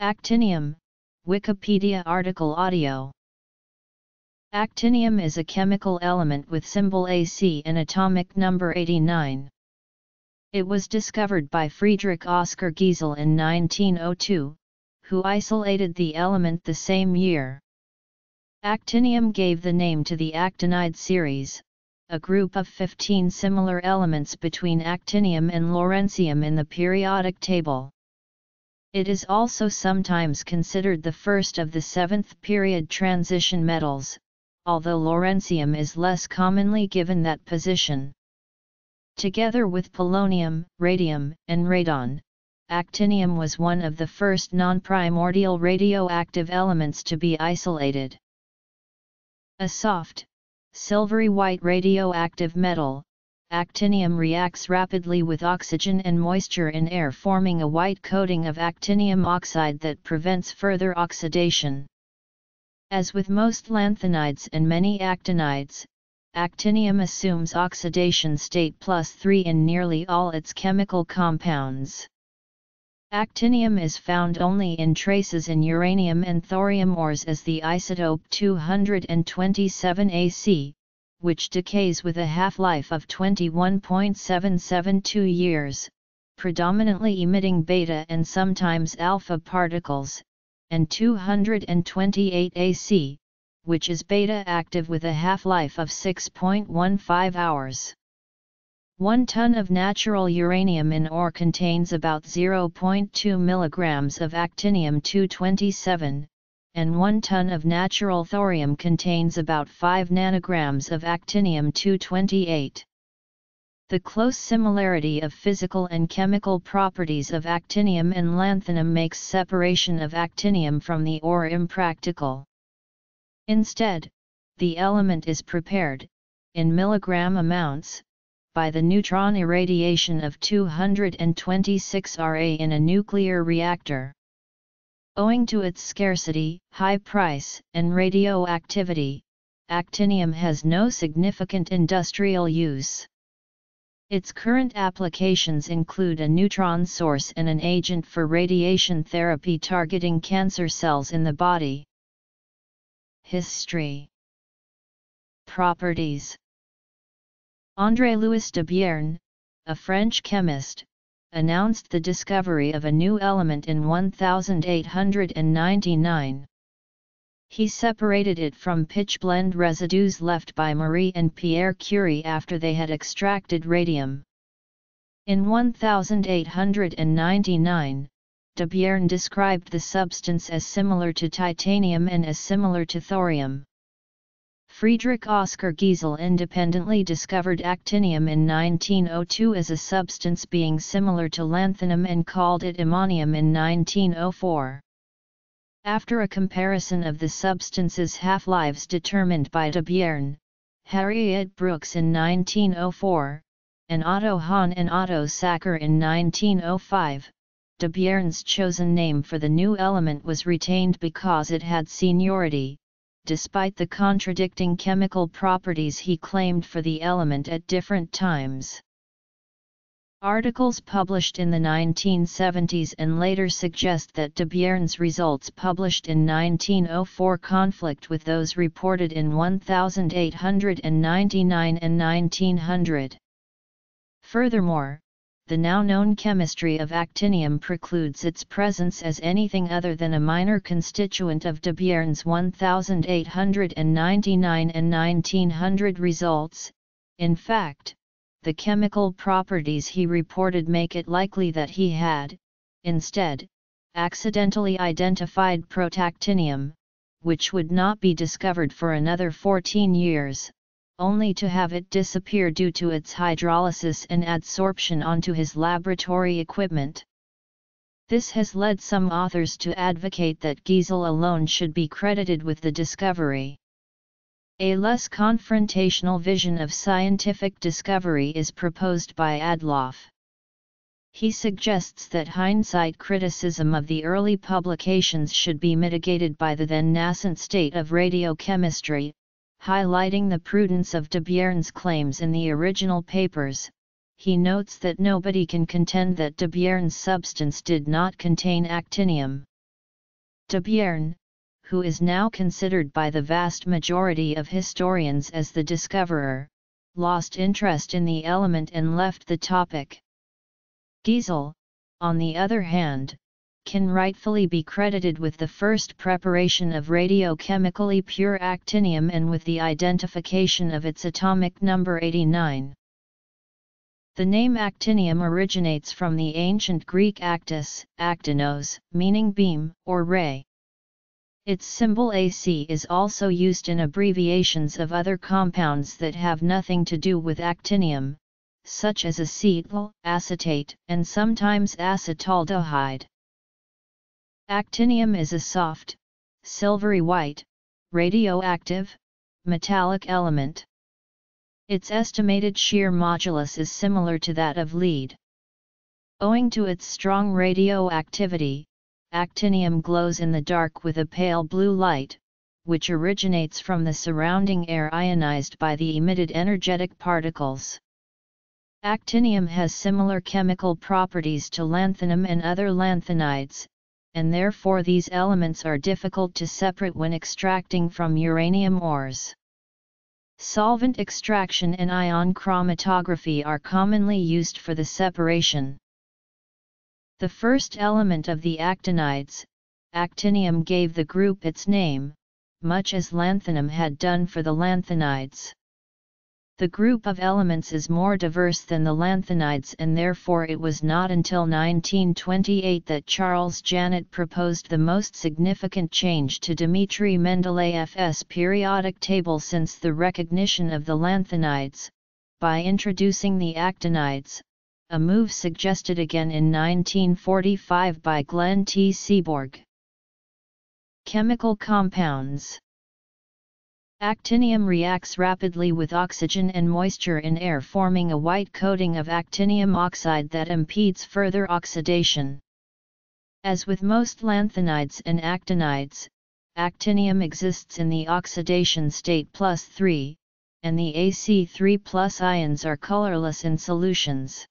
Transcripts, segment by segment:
Actinium, Wikipedia article audio. Actinium is a chemical element with symbol AC and atomic number 89. It was discovered by Friedrich Oskar Giesel in 1902, who isolated the element the same year. Actinium gave the name to the actinide series, a group of 15 similar elements between actinium and lawrencium in the periodic table. It is also sometimes considered the first of the seventh period transition metals, although lawrencium is less commonly given that position. Together with polonium, radium, and radon, actinium was one of the first non-primordial radioactive elements to be isolated. A soft, silvery white radioactive metal, actinium reacts rapidly with oxygen and moisture in air forming a white coating of actinium oxide that prevents further oxidation. As with most lanthanides and many actinides, actinium assumes oxidation state plus 3 in nearly all its chemical compounds. Actinium is found only in traces in uranium and thorium ores as the isotope 227 AC, which decays with a half-life of 21.772 years, predominantly emitting beta and sometimes alpha particles, and 228 AC, which is beta active with a half-life of 6.15 hours. 1 ton of natural uranium in ore contains about 0.2 mg of actinium-227, and 1 ton of natural thorium contains about 5 nanograms of actinium-228. The close similarity of physical and chemical properties of actinium and lanthanum makes separation of actinium from the ore impractical. Instead, the element is prepared, in milligram amounts, by the neutron irradiation of 226 Ra in a nuclear reactor. Owing to its scarcity, high price, and radioactivity, actinium has no significant industrial use. Its current applications include a neutron source and an agent for radiation therapy targeting cancer cells in the body. History Properties André-Louis Debierne, a French chemist, announced the discovery of a new element in 1899. He separated it from pitchblende residues left by Marie and Pierre Curie after they had extracted radium. In 1899, Debierne described the substance as similar to titanium and as similar to thorium. Friedrich Oskar Giesel independently discovered actinium in 1902 as a substance being similar to lanthanum and called it emanium in 1904. After a comparison of the substance's half-lives determined by Debierne, Harriet Brooks in 1904, and Otto Hahn and Otto Sackur in 1905, Debierne's chosen name for the new element was retained because it had seniority, despite the contradicting chemical properties he claimed for the element at different times. Articles published in the 1970s and later suggest that Debierne's results published in 1904 conflict with those reported in 1899 and 1900. Furthermore, the now known chemistry of actinium precludes its presence as anything other than a minor constituent of Debierne's 1899 and 1900 results, in fact, the chemical properties he reported make it likely that he had, instead, accidentally identified protactinium, which would not be discovered for another 14 years, only to have it disappear due to its hydrolysis and adsorption onto his laboratory equipment. This has led some authors to advocate that Giesel alone should be credited with the discovery. A less confrontational vision of scientific discovery is proposed by Adloff. He suggests that hindsight criticism of the early publications should be mitigated by the then nascent state of radiochemistry, highlighting the prudence of Debierne's claims in the original papers, he notes that nobody can contend that Debierne's substance did not contain actinium. Debierne, who is now considered by the vast majority of historians as the discoverer, lost interest in the element and left the topic. Giesel, on the other hand, can rightfully be credited with the first preparation of radiochemically pure actinium and with the identification of its atomic number 89. The name actinium originates from the ancient Greek aktis, actinos, meaning beam or ray. Its symbol AC is also used in abbreviations of other compounds that have nothing to do with actinium, such as acetyl, acetate, and sometimes acetaldehyde. Actinium is a soft, silvery white, radioactive, metallic element. Its estimated shear modulus is similar to that of lead. Owing to its strong radioactivity, actinium glows in the dark with a pale blue light, which originates from the surrounding air ionized by the emitted energetic particles. Actinium has similar chemical properties to lanthanum and other lanthanides, and therefore these elements are difficult to separate when extracting from uranium ores. Solvent extraction and ion chromatography are commonly used for the separation. The first element of the actinides, actinium gave the group its name, much as lanthanum had done for the lanthanides. The group of elements is more diverse than the lanthanides and therefore it was not until 1928 that Charles Janet proposed the most significant change to Dmitry Mendeleev's periodic table since the recognition of the lanthanides, by introducing the actinides, a move suggested again in 1945 by Glenn T. Seaborg. Chemical compounds Actinium reacts rapidly with oxygen and moisture in air forming a white coating of actinium oxide that impedes further oxidation. As with most lanthanides and actinides, actinium exists in the oxidation state plus 3, and the AC3 plus ions are colorless in solutions.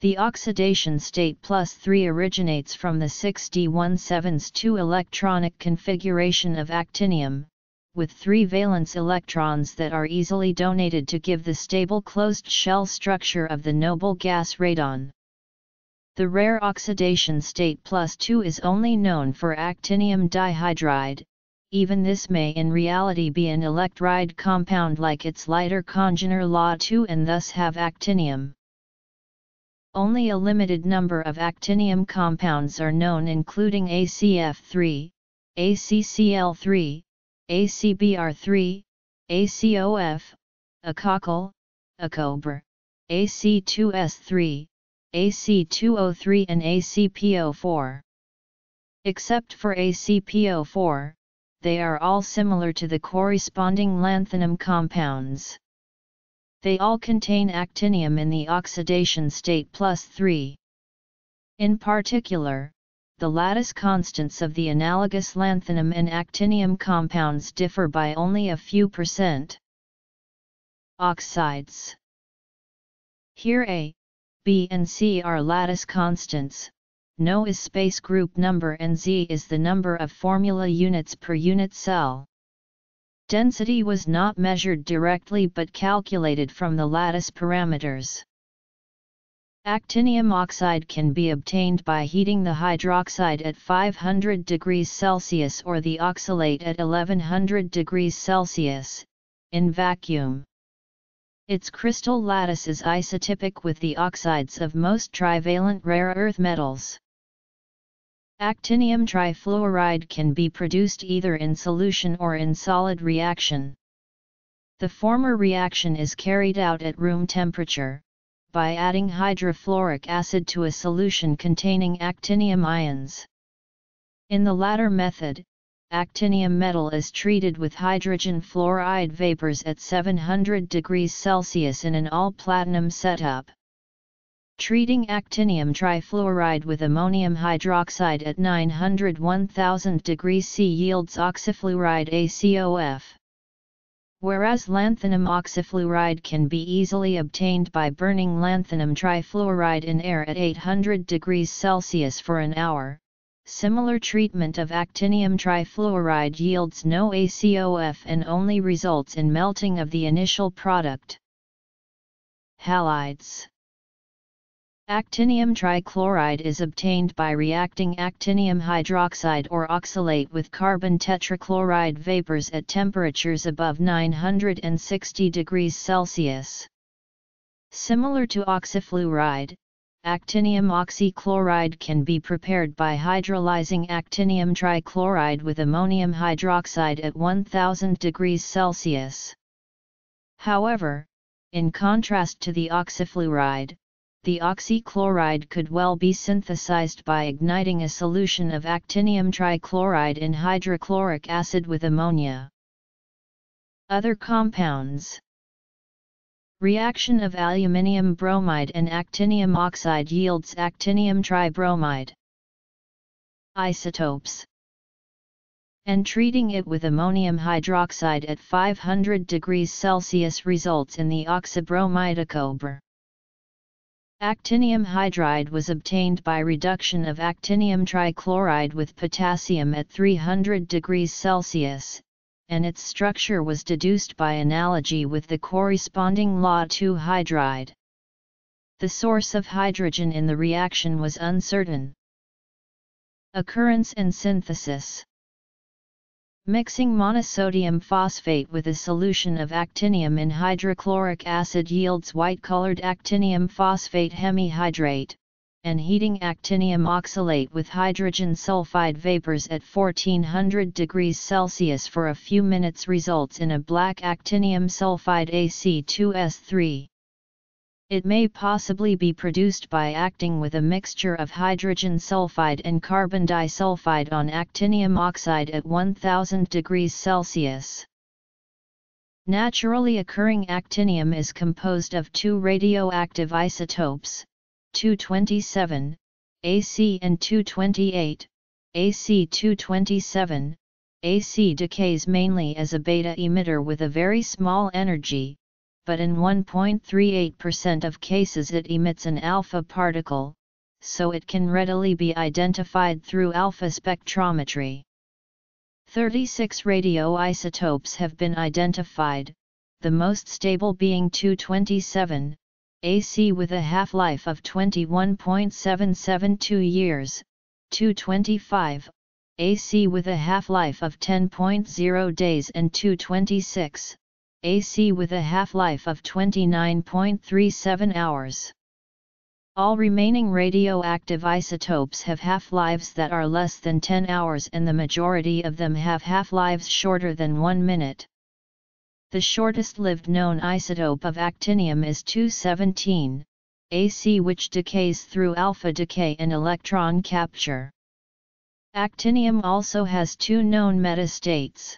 The oxidation state plus 3 originates from the 6d17s2 electronic configuration of actinium, with three valence electrons that are easily donated to give the stable closed shell structure of the noble gas radon. The rare oxidation state plus 2 is only known for actinium dihydride, even this may in reality be an electride compound like its lighter congener La2 and thus have actinium. Only a limited number of actinium compounds are known including ACF3, ACCL3, ACBR3, ACOF, ACOCL, ACOBR, AC2S3, AC2O3 and ACPO4. Except for ACPO4, they are all similar to the corresponding lanthanum compounds. They all contain actinium in the oxidation state plus 3. In particular, the lattice constants of the analogous lanthanum and actinium compounds differ by only a few percent. Oxides Here A, B and C are lattice constants, No is space group number and Z is the number of formula units per unit cell. Density was not measured directly but calculated from the lattice parameters. Actinium oxide can be obtained by heating the hydroxide at 500 degrees Celsius or the oxalate at 1100 degrees Celsius, in vacuum. Its crystal lattice is isotypic with the oxides of most trivalent rare earth metals. Actinium trifluoride can be produced either in solution or in solid reaction. The former reaction is carried out at room temperature, by adding hydrofluoric acid to a solution containing actinium ions. In the latter method, actinium metal is treated with hydrogen fluoride vapors at 700 degrees Celsius in an all-platinum setup. Treating actinium trifluoride with ammonium hydroxide at 900 1000 degrees C yields oxyfluoride ACOF. Whereas lanthanum oxyfluoride can be easily obtained by burning lanthanum trifluoride in air at 800 degrees Celsius for an hour, Similar treatment of actinium trifluoride yields no ACOF and only results in melting of the initial product. Halides Actinium trichloride is obtained by reacting actinium hydroxide or oxalate with carbon tetrachloride vapors at temperatures above 960 degrees Celsius. Similar to oxyfluoride, actinium oxychloride can be prepared by hydrolyzing actinium trichloride with ammonium hydroxide at 1000 degrees Celsius. However, in contrast to the oxyfluoride, the oxychloride could well be synthesized by igniting a solution of actinium trichloride in hydrochloric acid with ammonia. Other compounds Reaction of aluminium bromide and actinium oxide yields actinium tribromide. Isotopes and treating it with ammonium hydroxide at 500 degrees Celsius results in the oxybromide isotope. Actinium hydride was obtained by reduction of actinium trichloride with potassium at 300 degrees Celsius, and its structure was deduced by analogy with the corresponding Law 2 hydride. The source of hydrogen in the reaction was uncertain. Occurrence and synthesis Mixing monosodium phosphate with a solution of actinium in hydrochloric acid yields white-colored actinium phosphate hemihydrate, and heating actinium oxalate with hydrogen sulfide vapors at 1400 degrees Celsius for a few minutes results in a black actinium sulfide AC2S3. It may possibly be produced by acting with a mixture of hydrogen sulfide and carbon disulfide on actinium oxide at 1000 degrees Celsius. Naturally occurring actinium is composed of two radioactive isotopes, 227, AC and 228, AC 227, AC decays mainly as a beta emitter with a very small energy, but in 1.38% of cases it emits an alpha particle, so it can readily be identified through alpha spectrometry. 36 radioisotopes have been identified, the most stable being 227, AC with a half-life of 21.772 years, 225, AC with a half-life of 10.0 days and 226, AC with a half-life of 29.37 hours. All remaining radioactive isotopes have half-lives that are less than 10 hours and the majority of them have half-lives shorter than 1 minute. The shortest-lived known isotope of actinium is 217, AC which decays through alpha decay and electron capture. Actinium also has two known metastates.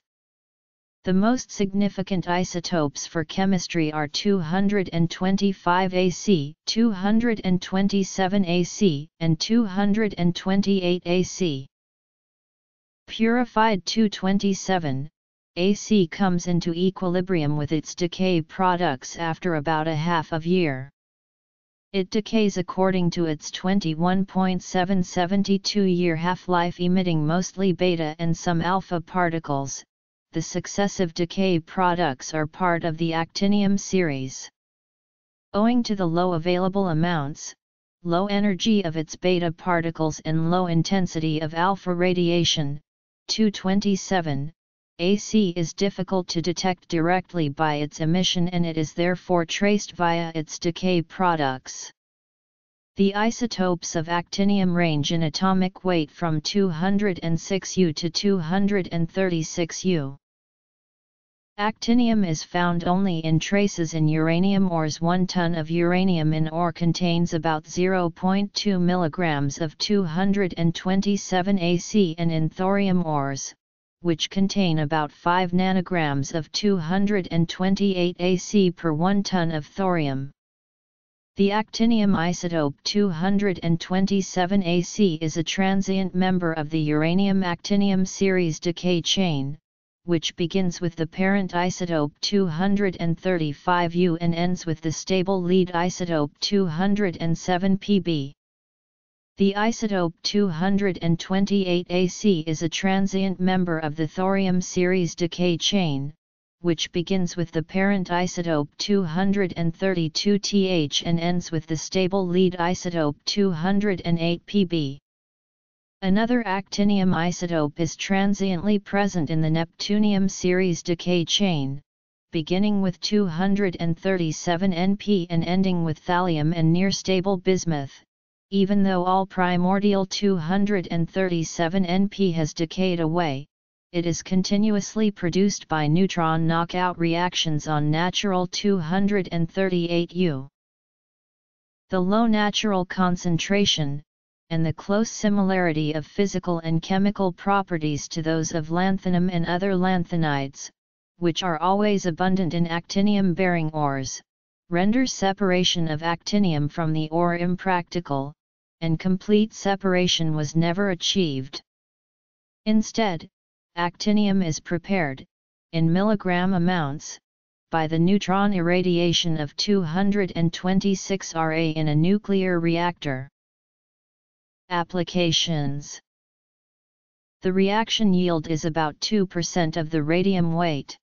The most significant isotopes for chemistry are 225 AC, 227 AC, and 228 AC. Purified 227, AC comes into equilibrium with its decay products after about a half of year. It decays according to its 21.772 year half-life emitting mostly beta and some alpha particles. The successive decay products are part of the actinium series. Owing to the low available amounts, low energy of its beta particles and low intensity of alpha radiation, 227, AC is difficult to detect directly by its emission and it is therefore traced via its decay products. The isotopes of actinium range in atomic weight from 206 U to 236 U. Actinium is found only in traces in uranium ores 1 ton of uranium in ore contains about 0.2 mg of 227 AC and in thorium ores, which contain about 5 nanograms of 228 AC per 1 ton of thorium. The actinium isotope 227 AC is a transient member of the uranium-actinium series decay chain, which begins with the parent isotope 235U and ends with the stable lead isotope 207 Pb. The isotope 228Ac is a transient member of the thorium series decay chain, which begins with the parent isotope 232Th and ends with the stable lead isotope 208Pb. Another actinium isotope is transiently present in the Neptunium series decay chain, beginning with 237 Np and ending with thallium and near stable bismuth. Even though all primordial 237 Np has decayed away, it is continuously produced by neutron knockout reactions on natural 238U. The low natural concentration, and the close similarity of physical and chemical properties to those of lanthanum and other lanthanides, which are always abundant in actinium-bearing ores, renders separation of actinium from the ore impractical, and complete separation was never achieved. Instead, actinium is prepared, in milligram amounts, by the neutron irradiation of 226 Ra in a nuclear reactor. Applications The reaction yield is about 2% of the radium weight.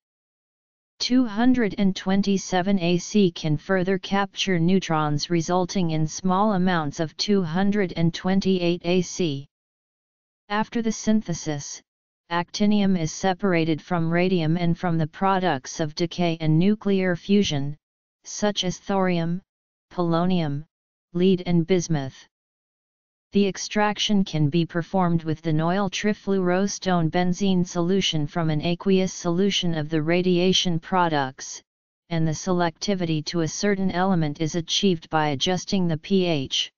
227 AC can further capture neutrons resulting in small amounts of 228 AC. After the synthesis, actinium is separated from radium and from the products of decay and nuclear fusion, such as thorium, polonium, lead and bismuth. The extraction can be performed with thenoyl trifluoroacetone benzene solution from an aqueous solution of the radiation products, and the selectivity to a certain element is achieved by adjusting the pH.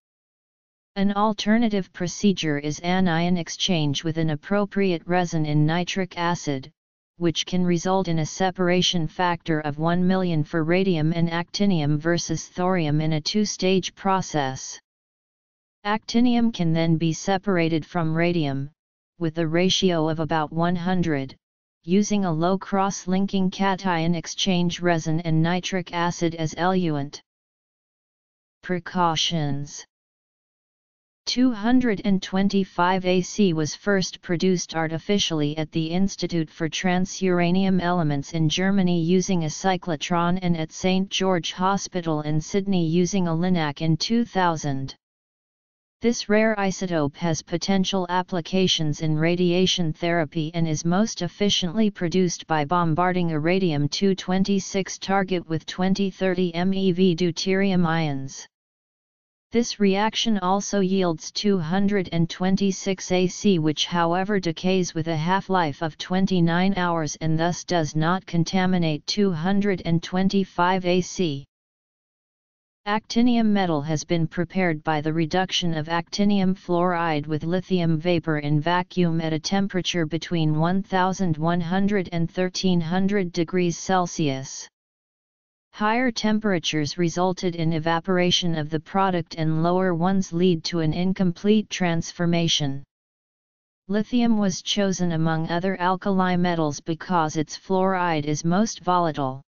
An alternative procedure is anion exchange with an appropriate resin in nitric acid, which can result in a separation factor of 1 million for radium and actinium versus thorium in a two-stage process. Actinium can then be separated from radium, with a ratio of about 100, using a low cross-linking cation exchange resin and nitric acid as eluent. Precautions 225 AC was first produced artificially at the Institute for Transuranium Elements in Germany using a cyclotron and at St. George Hospital in Sydney using a LINAC in 2000. This rare isotope has potential applications in radiation therapy and is most efficiently produced by bombarding a radium-226 target with 20-30 MeV deuterium ions. This reaction also yields 226 AC which however decays with a half-life of 29 hours and thus does not contaminate 225 AC. Actinium metal has been prepared by the reduction of actinium fluoride with lithium vapor in vacuum at a temperature between 1100 and 1300 degrees Celsius. Higher temperatures resulted in evaporation of the product and lower ones lead to an incomplete transformation. Lithium was chosen among other alkali metals because its fluoride is most volatile.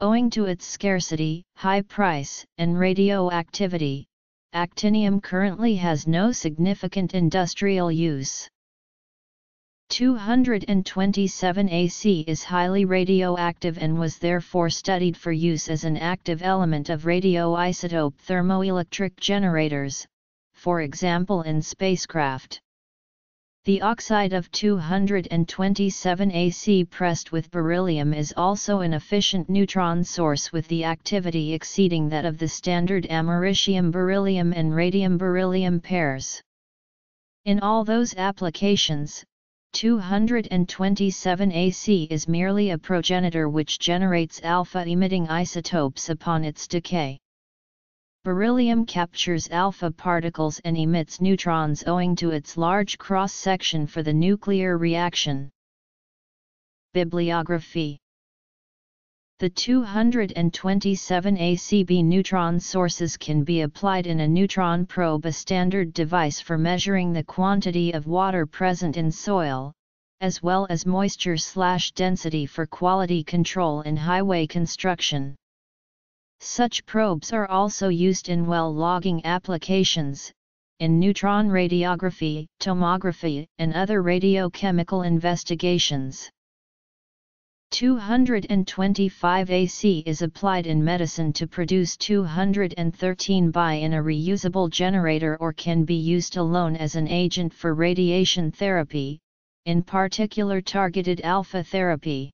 Owing to its scarcity, high price, and radioactivity, actinium currently has no significant industrial use. 227 AC is highly radioactive and was therefore studied for use as an active element of radioisotope thermoelectric generators, for example in spacecraft. The oxide of 227 AC pressed with beryllium is also an efficient neutron source with the activity exceeding that of the standard americium beryllium and radium beryllium pairs. In all those applications, 227 AC is merely a progenitor which generates alpha-emitting isotopes upon its decay. Beryllium captures alpha particles and emits neutrons owing to its large cross-section for the nuclear reaction. Bibliography The 227 ACB neutron sources can be applied in a neutron probe a standard device for measuring the quantity of water present in soil, as well as moisture slash density for quality control in highway construction. Such probes are also used in well logging applications, in neutron radiography, tomography, and other radiochemical investigations. 225 AC is applied in medicine to produce 213 Bi in a reusable generator or can be used alone as an agent for radiation therapy, in particular targeted alpha therapy.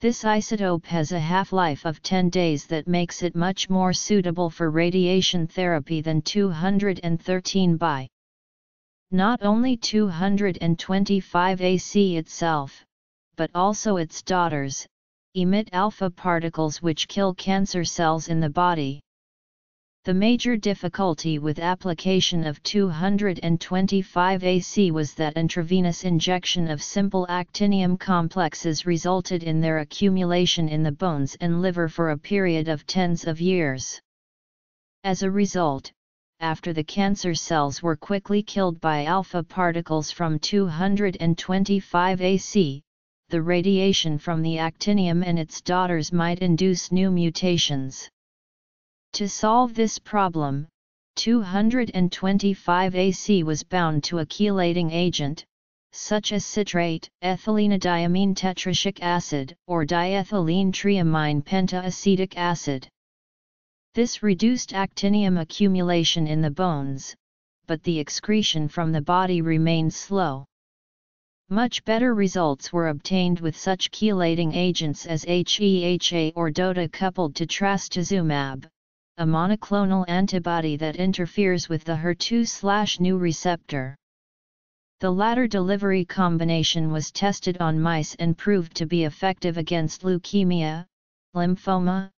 This isotope has a half-life of 10 days that makes it much more suitable for radiation therapy than 213 Bi. Not only 225 AC itself, but also its daughters, emit alpha particles which kill cancer cells in the body. The major difficulty with application of 225 AC was that intravenous injection of simple actinium complexes resulted in their accumulation in the bones and liver for a period of tens of years. As a result, after the cancer cells were quickly killed by alpha particles from 225 AC, the radiation from the actinium and its daughters might induce new mutations. To solve this problem, 225 AC was bound to a chelating agent, such as citrate, ethylenediamine tetraacetic acid, or diethylene triamine pentaacetic acid. This reduced actinium accumulation in the bones, but the excretion from the body remained slow. Much better results were obtained with such chelating agents as HEHA or DOTA coupled to trastuzumab, a monoclonal antibody that interferes with the HER2/neu receptor. The latter delivery combination was tested on mice and proved to be effective against leukemia, lymphoma,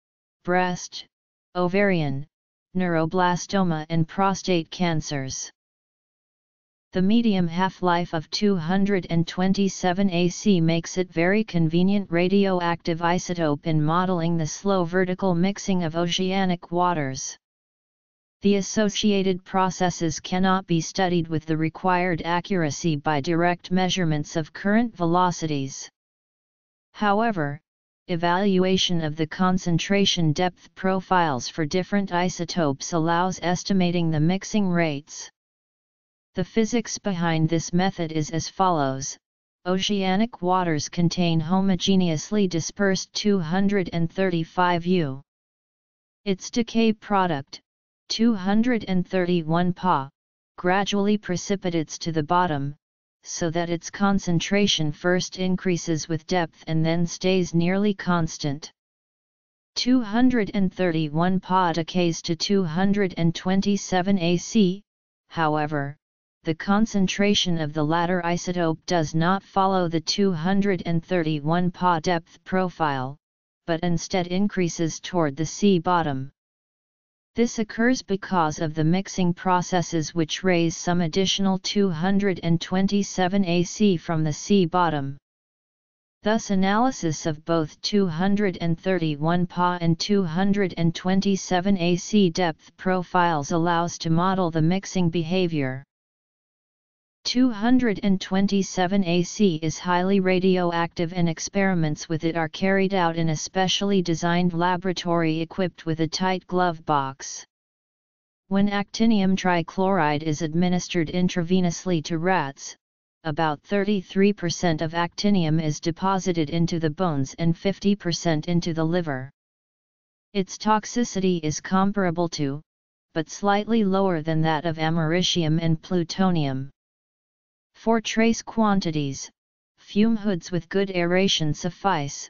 breast, ovarian, neuroblastoma and prostate cancers. The medium half-life of 227 AC makes it very convenient radioactive isotope in modeling the slow vertical mixing of oceanic waters. The associated processes cannot be studied with the required accuracy by direct measurements of current velocities. However, evaluation of the concentration depth profiles for different isotopes allows estimating the mixing rates. The physics behind this method is as follows. Oceanic waters contain homogeneously dispersed 235 U. Its decay product, 231 Pa, gradually precipitates to the bottom, so that its concentration first increases with depth and then stays nearly constant. 231 Pa decays to 227 AC, however, the concentration of the latter isotope does not follow the 231 Pa depth profile, but instead increases toward the sea bottom. This occurs because of the mixing processes which raise some additional 227 AC from the sea bottom. Thus analysis of both 231 Pa and 227 AC depth profiles allows to model the mixing behavior. 227 AC is highly radioactive and experiments with it are carried out in a specially designed laboratory equipped with a tight glove box. When actinium trichloride is administered intravenously to rats, about 33% of actinium is deposited into the bones and 50% into the liver. Its toxicity is comparable to, but slightly lower than that of americium and plutonium. For trace quantities, fume hoods with good aeration suffice,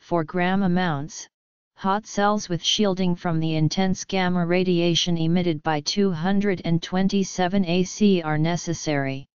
for gram amounts, hot cells with shielding from the intense gamma radiation emitted by 227 AC are necessary.